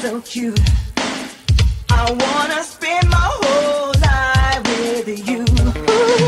so cute. I wanna spend my whole life with you. Ooh.